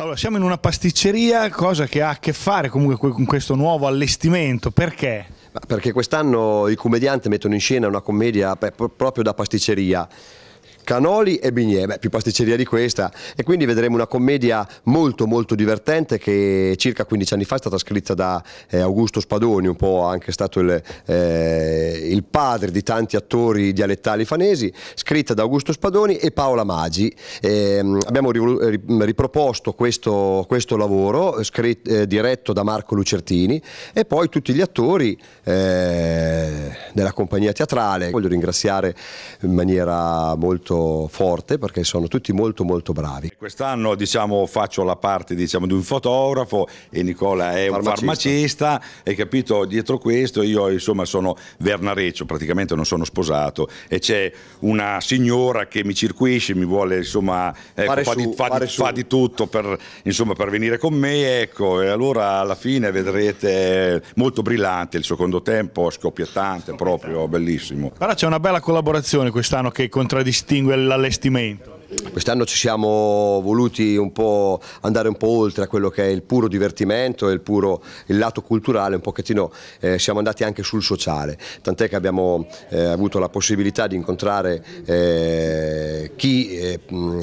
Allora, siamo in una pasticceria, cosa che ha a che fare comunque con questo nuovo allestimento, perché? Perché quest'anno i commedianti mettono in scena una commedia proprio da pasticceria Canoli e Bignè, beh, più pasticceria di questa e quindi vedremo una commedia molto molto divertente che circa 15 anni fa è stata scritta da eh, Augusto Spadoni, un po' anche stato il, eh, il, padre di tanti attori dialettali fanesi, scritta da Augusto Spadoni e Paola Maggi. Eh, abbiamo riproposto questo, questo lavoro scritto, eh, diretto da Marco Lucertini e poi tutti gli attori eh, della compagnia teatrale. Voglio ringraziare in maniera molto forte perché sono tutti molto molto bravi. Quest'anno diciamo, faccio la parte diciamo, di un fotografo e Nicola è farmacista. un farmacista e capito dietro questo io insomma sono vernareccio, praticamente non sono sposato e c'è una signora che mi circuisce, mi vuole insomma ecco, fa, su, di, fa, di, fa, di, tutto per, insomma, per venire con me ecco e allora alla fine vedrete molto brillante il secondo tempo, scoppiettante proprio bellissimo. Però c'è una bella collaborazione quest'anno che contraddistingue l'allestimento. Quest'anno ci siamo voluti un po' andare un po' oltre a quello che è il puro divertimento e il, puro, il lato culturale, un pochettino eh, siamo andati anche sul sociale, tant'è che abbiamo eh, avuto la possibilità di incontrare eh, chi eh,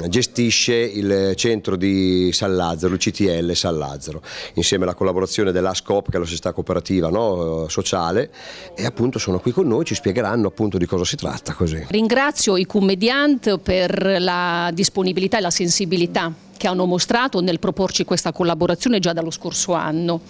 gestisce il centro di San Lazzaro, il CTL San Lazzaro, insieme alla collaborazione dell'ASCOP, che è la società cooperativa no, sociale, e appunto sono qui con noi, ci spiegheranno appunto di cosa si tratta. Così. Ringrazio i commedianti per la disponibilità e la sensibilità che hanno mostrato nel proporci questa collaborazione già dallo scorso anno.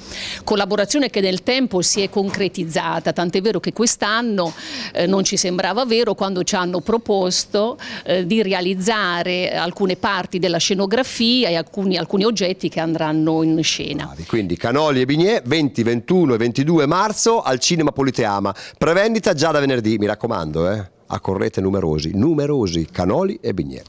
Collaborazione che nel tempo si è concretizzata, tant'è vero che quest'anno eh, non ci sembrava vero quando ci hanno proposto eh, di realizzare alcune parti della scenografia e alcuni, alcuni, oggetti che andranno in scena. Quindi Canoli e Bignè 20, 21 e 22 marzo al Cinema Politeama, prevendita già da venerdì, mi raccomando, eh? accorrete numerosi, numerosi Canoli e Bignè.